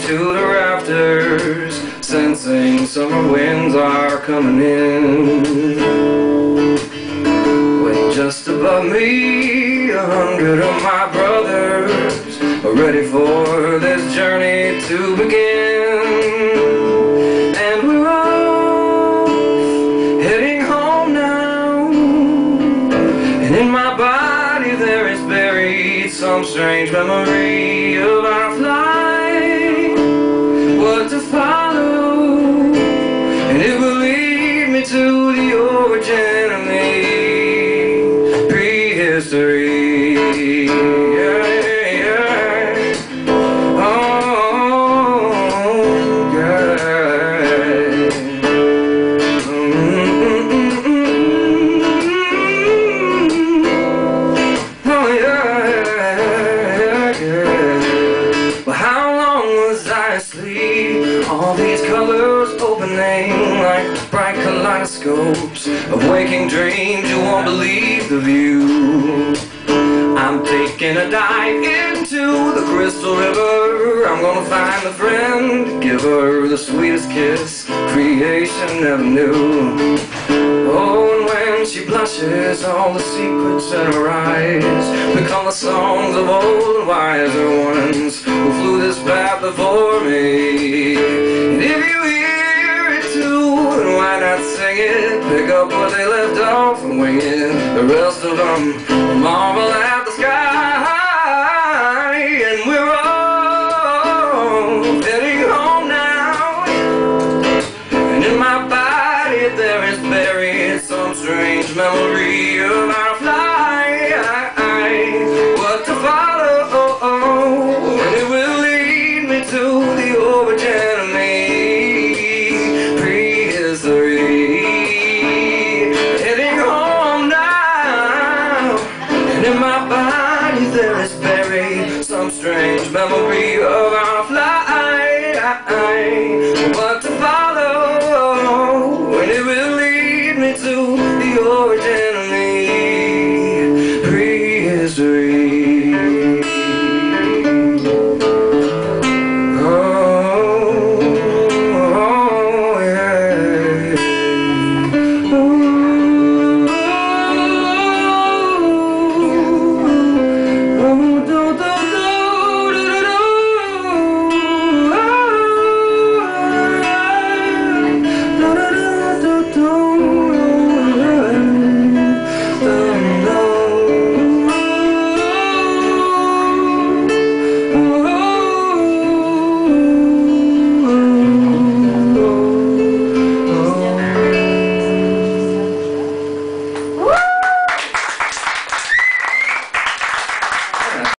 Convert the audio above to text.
to the rafters, sensing summer winds are coming in. When just above me, a hundred of my brothers are ready for this journey to begin. And we're off, heading home now. And in my body there is buried some strange memory of our flight. All these colors opening like bright kaleidoscopes of waking dreams. You won't believe the view. I'm taking a dive into the crystal river. I'm gonna find a friend, give her the sweetest kiss creation never knew. Blushes, all the secrets that arise become the songs of old and wiser ones who flew this path before me. And if you hear it too, then why not sing it? Pick up where they left off and wing it. The rest of them marvel at the memory of our flight. What to follow, and it will lead me to the origin of me. Prehistory. Heading home now. And in my body there is buried some strange memory of our flight.